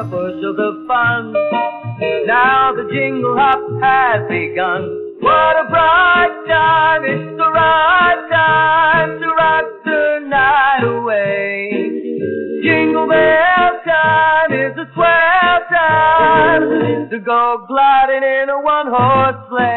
A bushel of fun. Now the jingle hop has begun. What a bright time, it's the right time to rock the night away. Jingle bell time is a swell time to go gliding in a one horse sleigh.